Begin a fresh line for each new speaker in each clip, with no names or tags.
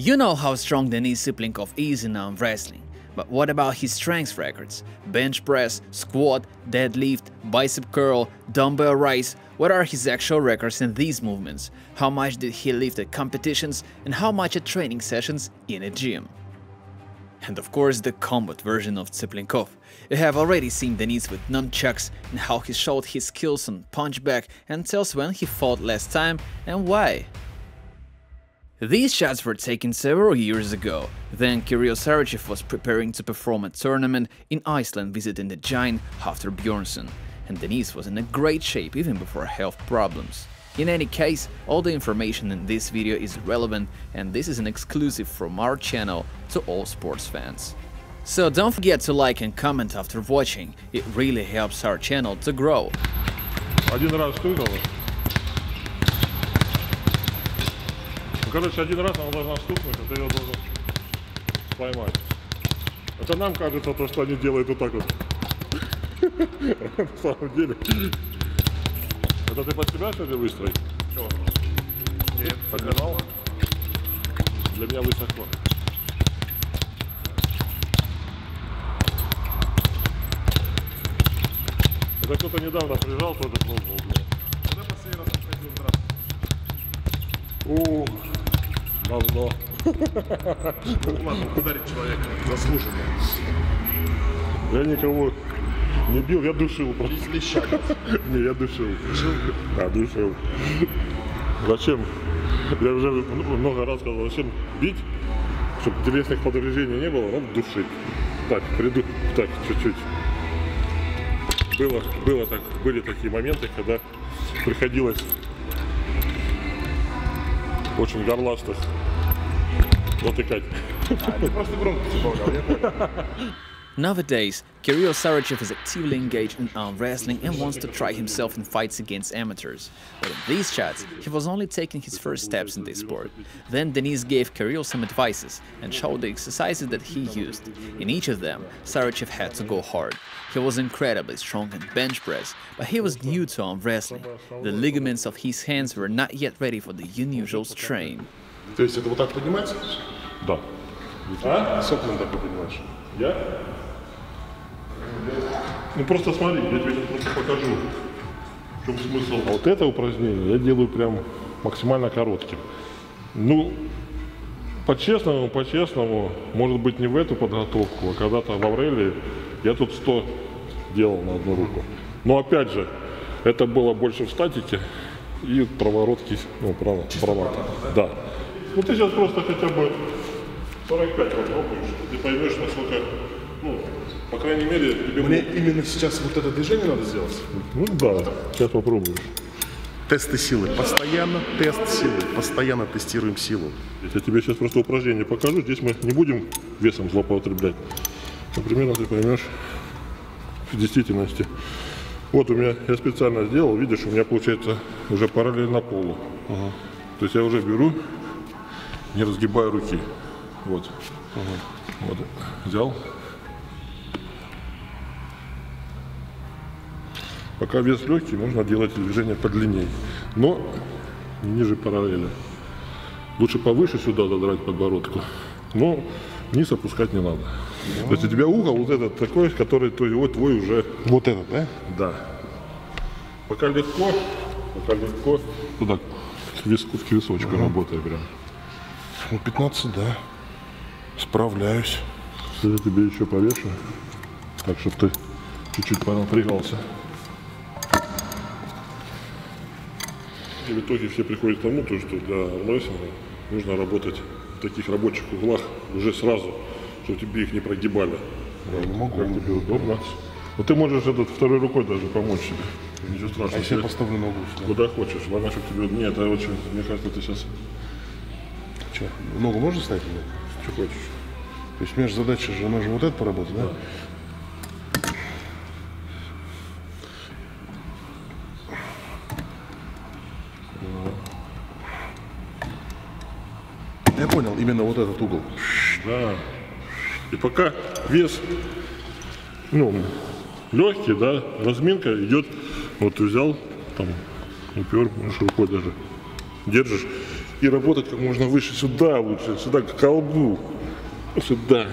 You know how strong Denis Siplinkov is in arm wrestling, but what about his strength records? Bench press, squat, deadlift, bicep curl, dumbbell rise. What are his actual records in these movements? How much did he lift at competitions and how much at training sessions in a gym? And of course the combat version of Tsiplinkov. You have already seen Denis with nunchucks and how he showed his skills on punchback and tells when he fought last time and why. These shots were taken several years ago. Then Kirill Sarachev was preparing to perform a tournament in Iceland visiting the giant Hafthor Bjornsson, and Denis was in a great shape even before health problems. In any case, all the information in this video is relevant and this is an exclusive from our channel to all sports fans. So don't forget to like and comment after watching, it really helps our channel to grow.
Короче, один раз она должна стукнуть, а ты ее должен поймать. Это нам кажется то, что они делают вот так вот. На самом деле. Это ты под себя что ли выстрой? Чего? Нет. Поднимал? Для меня высоко. Это кто-то недавно приезжал, тоже пробовал, блядь.
Когда последний раз ходил в драться?
О, давно.
Ну ладно, ударить человека заслуженно.
Я никого не бил, я душил просто.
Без леща.
Не, я душил. Да, душил. Зачем? Я уже много раз сказал, зачем бить, чтобы телесных повреждений не было, надо душить. Так, приду, так, чуть-чуть. Было, было так, были такие моменты, когда приходилось очень горластых затыкать.
А, ты просто громкость убавлял, я понял.
Nowadays, Kirill Sarachev is actively engaged in arm wrestling and wants to try himself in fights against amateurs. But in these chats, he was only taking his first steps in this sport. Then Denis gave Kirill some advices and showed the exercises that he used. In each of them, Sarachev had to go hard. He was incredibly strong in bench press, but he was new to arm wrestling. The ligaments of his hands were not yet ready for the unusual strain.
То есть это вот так поднимается?
Да.
А? Соплом так поднимаешь?
Я? Ну просто смотри, я тебе сейчас просто покажу, в чем смысл. А вот это упражнение я делаю прям максимально коротким. Ну, по-честному, по-честному, может быть не в эту подготовку, а когда-то в Аврелии я тут 100 делал на одну руку. Но опять же, это было больше в статике и проворотки, ну, право, права. Да. Ну ты сейчас просто хотя бы 45 попробуешь, ты поймешь, насколько, по крайней мере, тебе
Мне именно сейчас вот это движение надо сделать.
Ну да, сейчас попробуешь.
Тесты силы. Постоянно тест силы. Постоянно тестируем силу.
Я тебе сейчас просто упражнение покажу. Здесь мы не будем весом злоупотреблять. Например, ты поймешь в действительности. Вот у меня, я специально сделал, видишь, у меня получается уже параллельно полу. Ага. То есть я уже беру, не разгибая руки. Вот. Вот. Взял. Пока вес легкий, можно делать движение подлиннее. Но ниже параллели. Лучше повыше сюда задрать подбородку. Но вниз опускать не надо. То есть у тебя угол вот этот такой, который твой, вот твой уже,
Вот этот, да?
да. Пока легко, пока легко, туда к виску, к височку работай прям.
Ну, 15, да. Справляюсь.
Я тебе еще повешу, так чтобы ты чуть-чуть напрягался. И в итоге все приходят к тому, то, что для армрестлинга нужно работать в таких рабочих углах уже сразу, чтобы тебе их не прогибали.
Я не могу.
Как тебе удобно. Ну ты можешь этот второй рукой даже помочь себе. Ничего
А
страшного.
если я поставлю ногу сюда?
Куда хочешь. Главное, чтобы тебе... Нет, это очень... Мне кажется, ты сейчас
Че, ногу можно ставить?
что хочешь.
То есть между задачей же нужно вот это поработать, да? Я понял, именно вот этот угол.
Да. И пока вес, ну, легкий, да, разминка идет, вот взял, там, упер, можешь рукой даже, держишь, и работать как можно выше сюда лучше, сюда к колбу, сюда.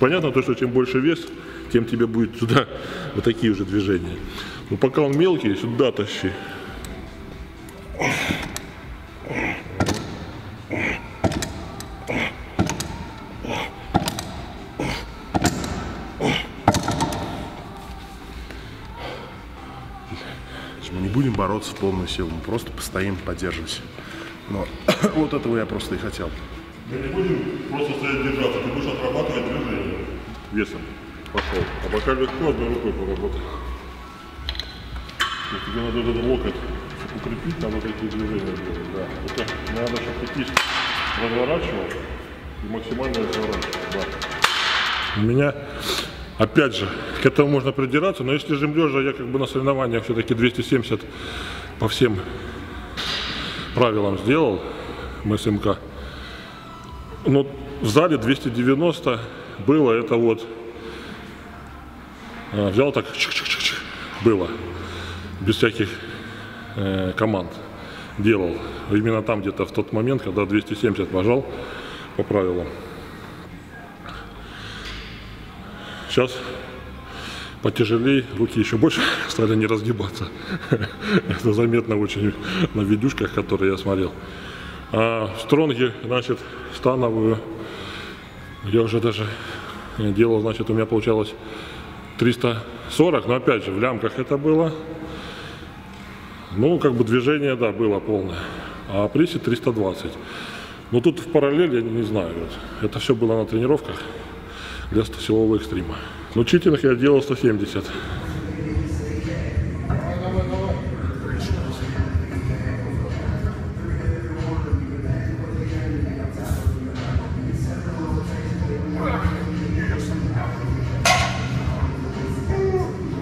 Понятно то, что чем больше вес, тем тебе будет сюда вот такие уже движения. Но пока он мелкий, сюда тащи.
Бороться в полную силу, мы просто постоим, поддерживать. Но вот этого я просто и хотел.
Мы не будем просто стоять держаться, ты будешь отрабатывать движение весом. Пошел. А пока легко одной рукой есть Тебе надо этот локоть укрепить, надо такие движения делать. Да. Это надо, чтобы ты кисть разворачивал и максимально разворачивал. Да. У меня, опять же, к этому можно придираться, но если жим лежа, я как бы на соревнованиях все-таки 270 по всем правилам сделал, МСМК. Ну, в зале 290 было, это вот, а, взял так, чик-чик-чик-чик, было, без всяких э, команд делал. Именно там где-то в тот момент, когда 270 вожал по правилам. Сейчас потяжелее, руки еще больше стали не разгибаться. Это заметно очень на видюшках, которые я смотрел. А в значит, становую, я уже даже делал, значит, у меня получалось 340, но опять же, в лямках это было. Ну, как бы движение, да, было полное. А присед 320. Но тут в параллель, я не знаю, вот, это все было на тренировках для силового экстрима. Но читинг я делал 170.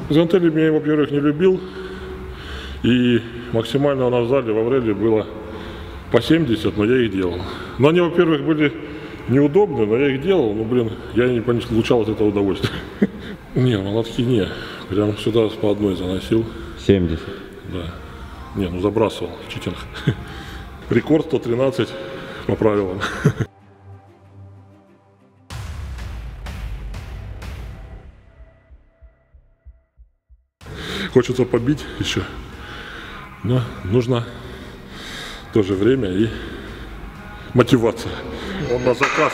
С гантелями я, во-первых, не любил. И максимально у нас в зале в Авреле было по 70, но я их делал. Но они, во-первых, были неудобны, но я их делал. Ну, блин, я не получал от этого удовольствия. Не, молотки не. Прям сюда по одной заносил.
70.
Да. Не, ну забрасывал. Читинг. Рекорд 113 по правилам. Хочется побить еще. Но нужно тоже время и мотивация. Он на заказ.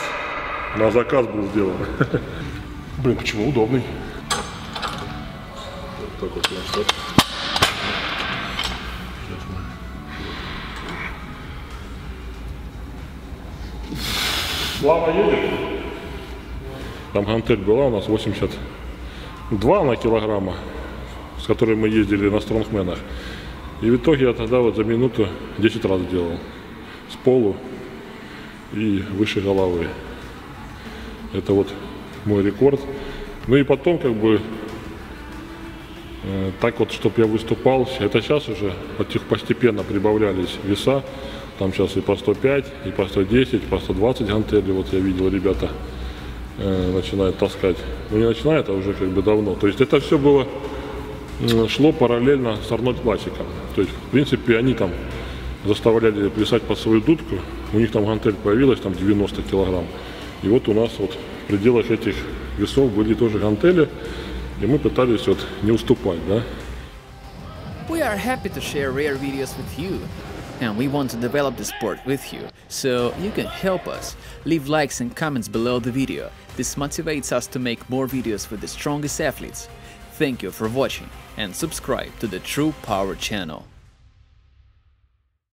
На заказ был сделан. Блин, почему удобный? Вот так вот так. Слава едет. Там гантель была у нас 82 на килограмма, с которой мы ездили на стронгменах. И в итоге я тогда вот за минуту 10 раз делал. С полу и выше головы. Это вот мой рекорд. Ну и потом как бы э, так вот, чтобы я выступал, это сейчас уже постепенно прибавлялись веса. Там сейчас и по 105, и по 110, и по 120 гантели. Вот я видел, ребята э, начинают таскать. Ну не начинают, а уже как бы давно. То есть это все было, шло параллельно с Арнольд Классиком. То есть, в принципе, они там заставляли плясать под свою дудку. У них там гантель появилась, там 90 килограмм. И вот у нас вот в пределах этих весов были тоже гантели. И мы пытались вот не уступать, да.
We are happy to share rare videos with you. And we want to develop the sport with you, so you can help us. Leave likes and comments below the video. This motivates us to make more videos with the strongest athletes. Thank you for watching and subscribe to the True Power channel.